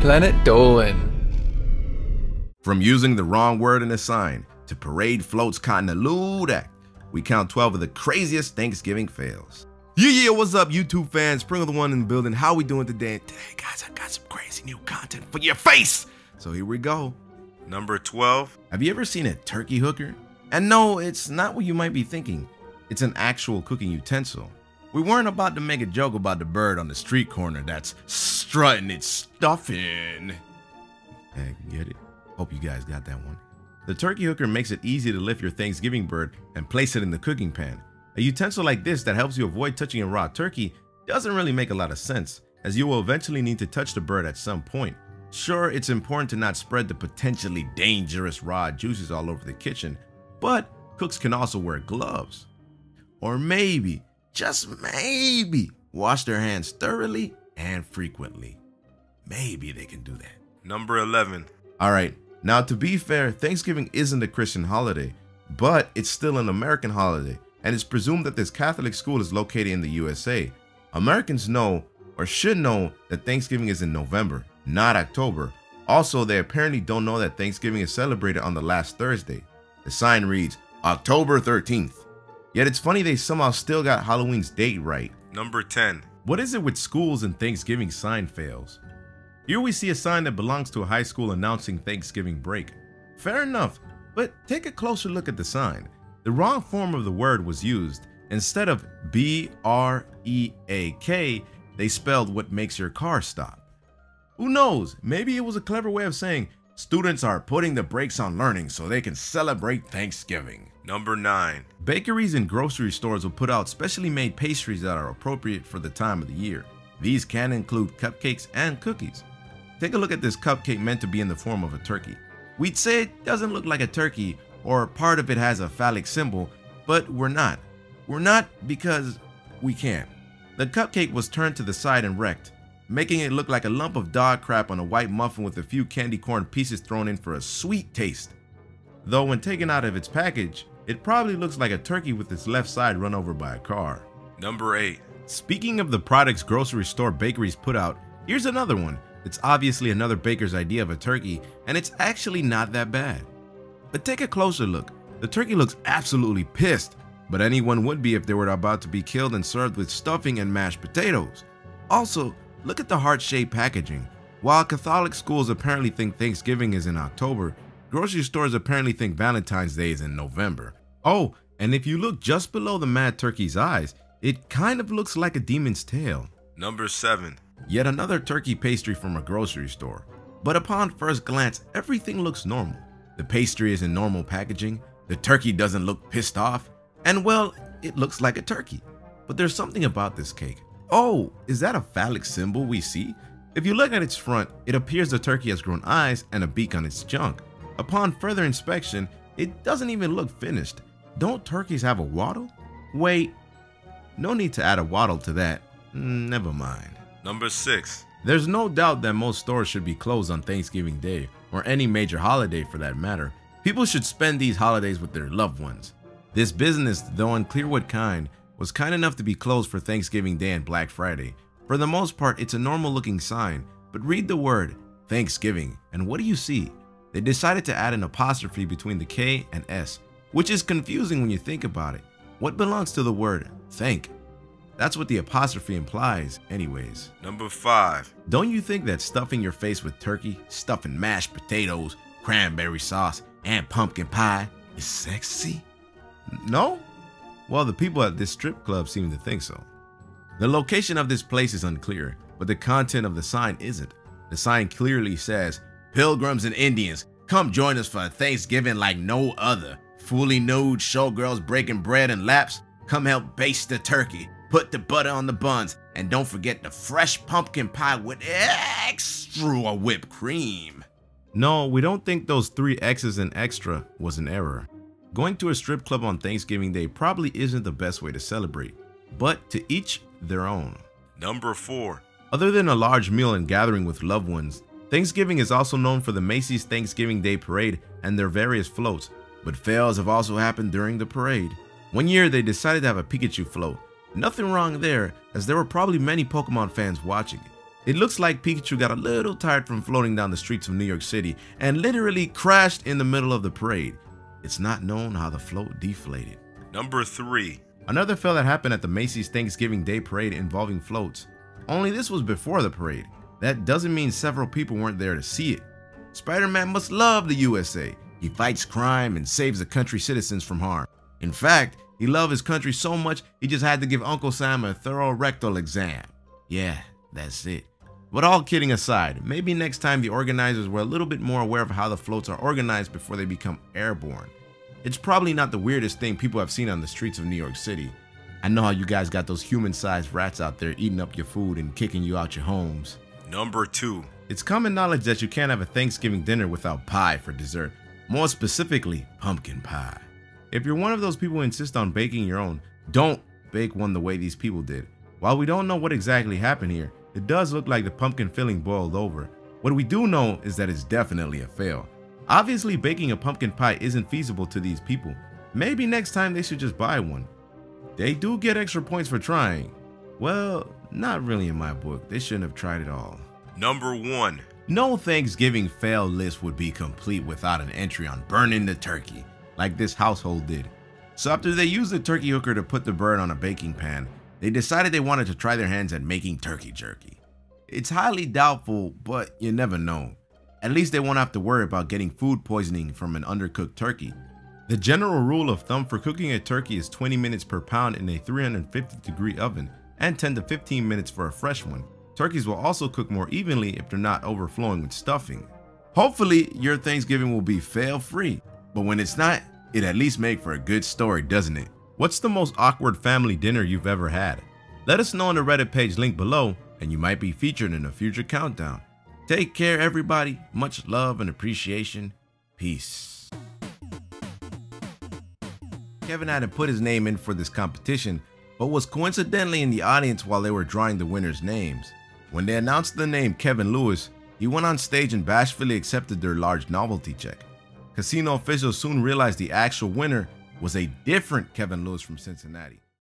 Planet Dolan. From using the wrong word in a sign to parade floats act, we count 12 of the craziest Thanksgiving fails. Yeah, yeah, what's up, YouTube fans? Pringle the one in the building. How we doing today? Today, guys, I got some crazy new content for your face. So here we go. Number 12. Have you ever seen a turkey hooker? And no, it's not what you might be thinking. It's an actual cooking utensil. We weren't about to make a joke about the bird on the street corner that's strutting its stuffing. Hey, get it? Hope you guys got that one. The turkey hooker makes it easy to lift your Thanksgiving bird and place it in the cooking pan. A utensil like this that helps you avoid touching a raw turkey doesn't really make a lot of sense, as you will eventually need to touch the bird at some point. Sure, it's important to not spread the potentially dangerous raw juices all over the kitchen, but cooks can also wear gloves. Or maybe, just maybe, wash their hands thoroughly and frequently. Maybe they can do that. Number 11. All right, now, to be fair, Thanksgiving isn't a Christian holiday, but it's still an American holiday, and it's presumed that this Catholic school is located in the USA. Americans know, or should know, that Thanksgiving is in November, not October. Also, they apparently don't know that Thanksgiving is celebrated on the last Thursday. The sign reads October 13th. Yet it's funny they somehow still got Halloween's date right. Number 10. What is it with schools and Thanksgiving sign fails? Here we see a sign that belongs to a high school announcing Thanksgiving break. Fair enough, but take a closer look at the sign. The wrong form of the word was used. Instead of B R E A K, they spelled what makes your car stop. Who knows? Maybe it was a clever way of saying students are putting the brakes on learning so they can celebrate Thanksgiving. Number 9. Bakeries and grocery stores will put out specially made pastries that are appropriate for the time of the year. These can include cupcakes and cookies. Take a look at this cupcake meant to be in the form of a turkey. We'd say it doesn't look like a turkey or part of it has a phallic symbol, but we're not. We're not because we can't. The cupcake was turned to the side and wrecked, making it look like a lump of dog crap on a white muffin with a few candy corn pieces thrown in for a sweet taste. Though when taken out of its package, it probably looks like a turkey with its left side run over by a car. Number 8. Speaking of the products grocery store bakeries put out, here's another one it's obviously another baker's idea of a turkey, and it's actually not that bad. But take a closer look. The turkey looks absolutely pissed, but anyone would be if they were about to be killed and served with stuffing and mashed potatoes. Also, look at the heart-shaped packaging. While Catholic schools apparently think Thanksgiving is in October, grocery stores apparently think Valentine's Day is in November. Oh, and if you look just below the mad turkey's eyes, it kind of looks like a demon's tail. Number 7. Yet another turkey pastry from a grocery store. But upon first glance, everything looks normal. The pastry is in normal packaging, the turkey doesn't look pissed off, and well, it looks like a turkey. But there's something about this cake. Oh, is that a phallic symbol we see? If you look at its front, it appears the turkey has grown eyes and a beak on its junk. Upon further inspection, it doesn't even look finished. Don't turkeys have a waddle? Wait, no need to add a waddle to that. Mm, never mind. Number 6. There's no doubt that most stores should be closed on Thanksgiving Day, or any major holiday for that matter. People should spend these holidays with their loved ones. This business, though unclear what kind, was kind enough to be closed for Thanksgiving Day and Black Friday. For the most part, it's a normal looking sign, but read the word Thanksgiving, and what do you see? They decided to add an apostrophe between the K and S, which is confusing when you think about it. What belongs to the word thank? That's what the apostrophe implies, anyways. Number five. Don't you think that stuffing your face with turkey, stuffing mashed potatoes, cranberry sauce, and pumpkin pie is sexy? No? Well, the people at this strip club seem to think so. The location of this place is unclear, but the content of the sign isn't. The sign clearly says, Pilgrims and Indians, come join us for a Thanksgiving like no other. Fully nude showgirls breaking bread and laps, come help baste the turkey Put the butter on the buns, and don't forget the fresh pumpkin pie with extra whipped cream. No, we don't think those three X's and extra was an error. Going to a strip club on Thanksgiving Day probably isn't the best way to celebrate, but to each their own. Number 4. Other than a large meal and gathering with loved ones, Thanksgiving is also known for the Macy's Thanksgiving Day Parade and their various floats, but fails have also happened during the parade. One year they decided to have a Pikachu float, Nothing wrong there, as there were probably many Pokemon fans watching it. It looks like Pikachu got a little tired from floating down the streets of New York City and literally crashed in the middle of the parade. It's not known how the float deflated. Number 3. Another fail that happened at the Macy's Thanksgiving Day Parade involving floats. Only this was before the parade. That doesn't mean several people weren't there to see it. Spider-Man must love the USA. He fights crime and saves the country's citizens from harm. In fact, he loved his country so much he just had to give Uncle Sam a thorough rectal exam. Yeah, that's it. But all kidding aside, maybe next time the organizers were a little bit more aware of how the floats are organized before they become airborne. It's probably not the weirdest thing people have seen on the streets of New York City. I know how you guys got those human-sized rats out there eating up your food and kicking you out your homes. Number 2. It's common knowledge that you can't have a Thanksgiving dinner without pie for dessert, more specifically, pumpkin pie. If you're one of those people who insist on baking your own, don't bake one the way these people did. While we don't know what exactly happened here, it does look like the pumpkin filling boiled over. What we do know is that it's definitely a fail. Obviously, baking a pumpkin pie isn't feasible to these people. Maybe next time they should just buy one. They do get extra points for trying. Well, not really in my book. They shouldn't have tried it all. Number 1. No Thanksgiving fail list would be complete without an entry on burning the turkey, like this household did. So after they used the turkey hooker to put the bird on a baking pan, they decided they wanted to try their hands at making turkey jerky. It's highly doubtful, but you never know. At least they won't have to worry about getting food poisoning from an undercooked turkey. The general rule of thumb for cooking a turkey is 20 minutes per pound in a 350 degree oven and 10 to 15 minutes for a fresh one. Turkeys will also cook more evenly if they're not overflowing with stuffing. Hopefully your Thanksgiving will be fail free, but when it's not, it at least make for a good story, doesn't it? What's the most awkward family dinner you've ever had? Let us know on the Reddit page link below and you might be featured in a future countdown. Take care everybody, much love and appreciation. Peace. Kevin hadn't put his name in for this competition, but was coincidentally in the audience while they were drawing the winners' names. When they announced the name Kevin Lewis, he went on stage and bashfully accepted their large novelty check. Casino officials soon realized the actual winner was a different Kevin Lewis from Cincinnati.